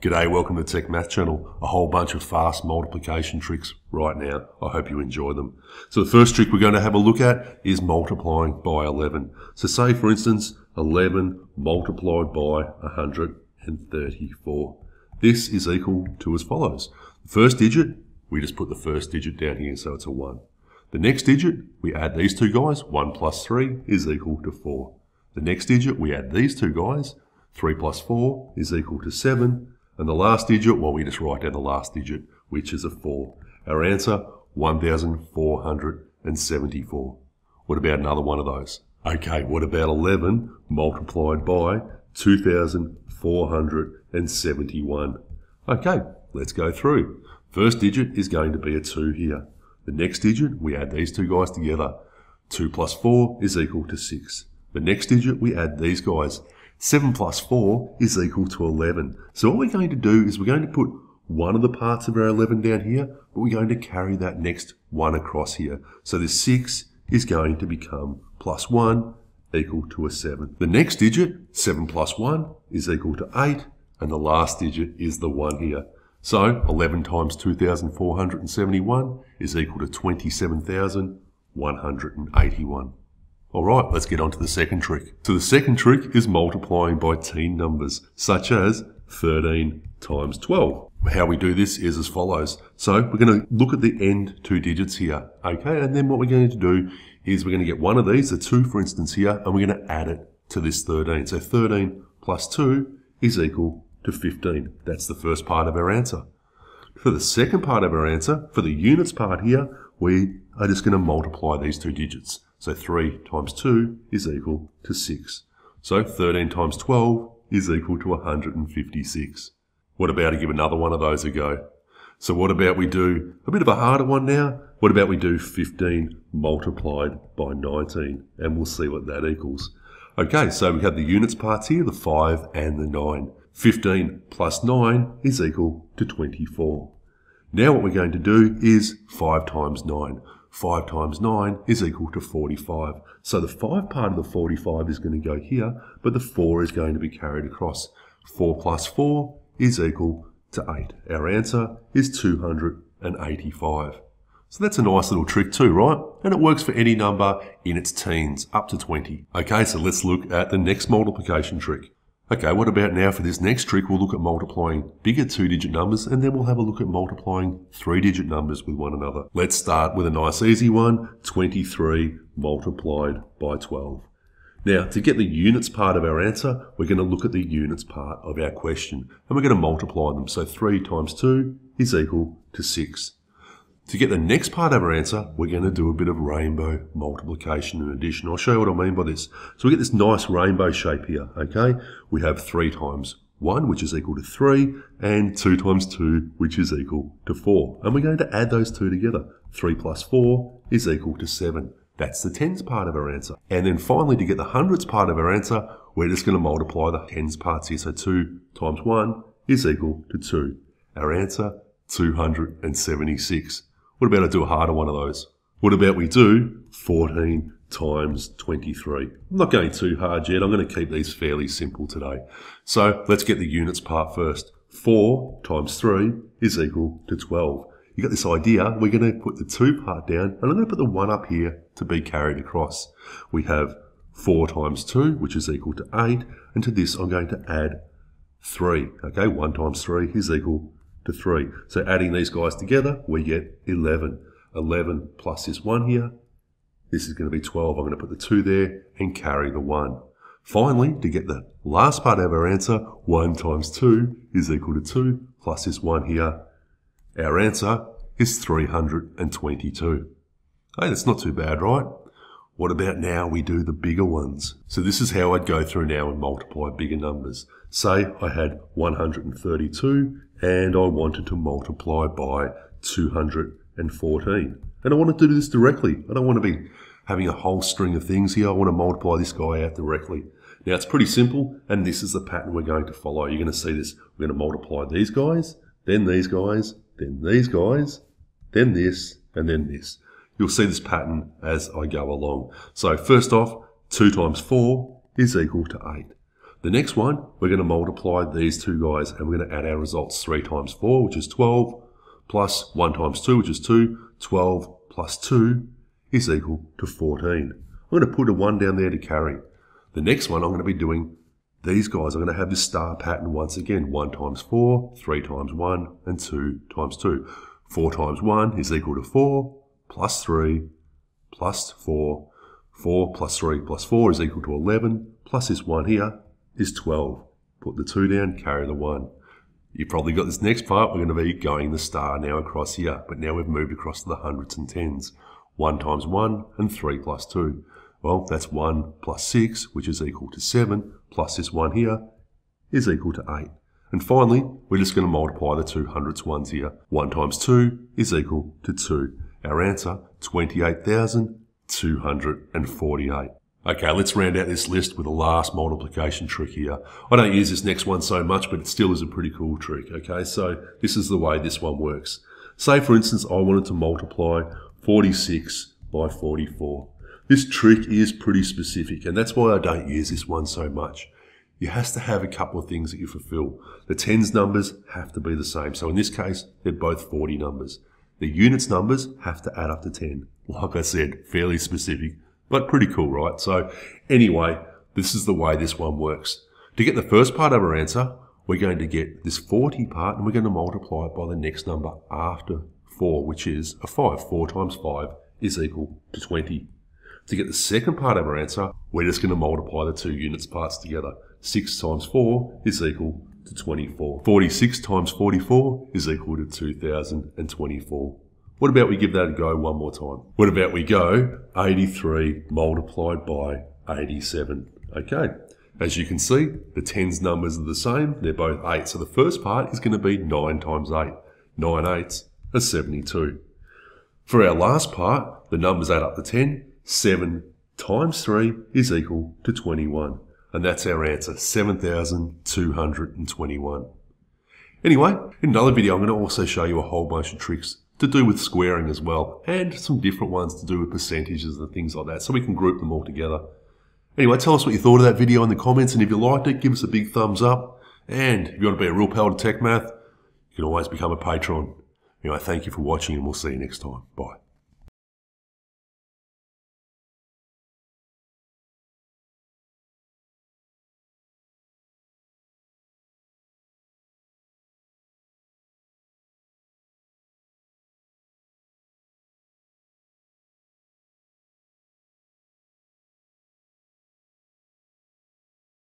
G'day, welcome to tecmath Channel. A whole bunch of fast multiplication tricks right now. I hope you enjoy them. So the first trick we're going to have a look at is multiplying by 11. So say for instance, 11 multiplied by 134. This is equal to as follows. The first digit, we just put the first digit down here, so it's a 1. The next digit, we add these two guys, 1 plus 3 is equal to 4. The next digit, we add these two guys, 3 plus 4 is equal to 7. And the last digit, well, we just write down the last digit, which is a 4. Our answer, 1,474. What about another one of those? Okay, what about 11 multiplied by 2,471? Okay, let's go through. First digit is going to be a 2 here. The next digit, we add these two guys together. 2 plus 4 is equal to 6. The next digit, we add these guys. 7 plus 4 is equal to 11. So what we're going to do is we're going to put one of the parts of our 11 down here, but we're going to carry that next one across here. So this 6 is going to become plus 1 equal to a 7. The next digit, 7 plus 1, is equal to 8, and the last digit is the 1 here. So 11 times 2,471 is equal to 27,181. All right, let's get on to the second trick. So the second trick is multiplying by teen numbers, such as 13 times 12. How we do this is as follows. So we're going to look at the end two digits here, okay? And then what we're going to do is we're going to get one of these, a 2 for instance here, and we're going to add it to this 13. So 13 plus 2 is equal to 15. That's the first part of our answer. For the second part of our answer, for the units part here, we are just going to multiply these two digits. So 3 times 2 is equal to 6. So 13 times 12 is equal to 156. What about to give another one of those a go? So what about we do a bit of a harder one now? What about we do 15 multiplied by 19 and we'll see what that equals. Okay, so we have the units parts here, the 5 and the 9. 15 plus 9 is equal to 24. Now what we're going to do is 5 times 9. 5 times 9 is equal to 45. So the 5 part of the 45 is going to go here, but the 4 is going to be carried across. 4 plus 4 is equal to 8. Our answer is 285. So that's a nice little trick too, right? And it works for any number in its teens, up to 20. Okay, so let's look at the next multiplication trick. Okay, what about now for this next trick? We'll look at multiplying bigger two digit numbers and then we'll have a look at multiplying three digit numbers with one another. Let's start with a nice easy one 23 multiplied by 12. Now, to get the units part of our answer, we're going to look at the units part of our question and we're going to multiply them. So 3 times 2 is equal to 6. To get the next part of our answer, we're going to do a bit of rainbow multiplication and addition. I'll show you what I mean by this. So we get this nice rainbow shape here, okay? We have 3 times 1, which is equal to 3, and 2 times 2, which is equal to 4. And we're going to add those two together. 3 plus 4 is equal to 7. That's the tens part of our answer. And then finally, to get the hundreds part of our answer, we're just going to multiply the tens parts here. So 2 times 1 is equal to 2. Our answer, 276. What about I do a harder one of those? What about we do 14 times 23? I'm not going too hard yet. I'm going to keep these fairly simple today. So let's get the units part first. 4 times 3 is equal to 12. You got this idea. We're going to put the 2 part down and I'm going to put the 1 up here to be carried across. We have 4 times 2, which is equal to 8. And to this, I'm going to add 3. Okay, 1 times 3 is equal to 3. So adding these guys together, we get 11. 11 plus this 1 here, this is going to be 12. I'm going to put the 2 there and carry the 1. Finally, to get the last part of our answer, 1 times 2 is equal to 2 plus this 1 here. Our answer is 322. Hey, that's not too bad, right? What about now we do the bigger ones? So this is how I'd go through now and multiply bigger numbers. Say I had 132 and I wanted to multiply by 214. And I want to do this directly. I don't want to be having a whole string of things here. I want to multiply this guy out directly. Now it's pretty simple and this is the pattern we're going to follow. You're going to see this. We're going to multiply these guys, then these guys, then these guys, then this, and then this. You'll see this pattern as I go along. So first off, 2 times 4 is equal to 8. The next one, we're going to multiply these two guys and we're going to add our results. 3 times 4, which is 12, plus 1 times 2, which is 2. 12 plus 2 is equal to 14. I'm going to put a 1 down there to carry. The next one, I'm going to be doing these guys. I'm going to have this star pattern once again. 1 times 4, 3 times 1, and 2 times 2. 4 times 1 is equal to 4, plus 3, plus 4. 4 plus 3 plus 4 is equal to 11, plus this 1 here is 12. Put the 2 down, carry the 1. You've probably got this next part. We're going to be going the star now across here, but now we've moved across to the hundreds and tens. 1 times 1 and 3 plus 2. Well, that's 1 plus 6, which is equal to 7, plus this 1 here is equal to 8. And finally, we're just going to multiply the two hundreds ones here. 1 times 2 is equal to 2. Our answer, 28,248. Okay, let's round out this list with a last multiplication trick here. I don't use this next one so much, but it still is a pretty cool trick. Okay, so this is the way this one works. Say, for instance, I wanted to multiply 46 by 44. This trick is pretty specific, and that's why I don't use this one so much. You has to have a couple of things that you fulfill. The tens numbers have to be the same. So in this case, they're both 40 numbers. The units numbers have to add up to 10. Like I said, fairly specific. But pretty cool, right? So anyway, this is the way this one works. To get the first part of our answer, we're going to get this 40 part and we're going to multiply it by the next number after 4, which is a 5. 4 times 5 is equal to 20. To get the second part of our answer, we're just going to multiply the two units parts together. 6 times 4 is equal to 24. 46 times 44 is equal to 2024. What about we give that a go one more time? What about we go 83 multiplied by 87? Okay. As you can see, the tens numbers are the same. They're both 8. So the first part is going to be 9 times 8. 9 eighths are 72. For our last part, the numbers add up to 10. 7 times 3 is equal to 21. And that's our answer, 7,221. Anyway, in another video, I'm going to also show you a whole bunch of tricks to do with squaring as well, and some different ones to do with percentages and things like that, so we can group them all together. Anyway, tell us what you thought of that video in the comments, and if you liked it, give us a big thumbs up. And if you want to be a real pal to tecmath, you can always become a patron. Anyway, thank you for watching, and we'll see you next time. Bye.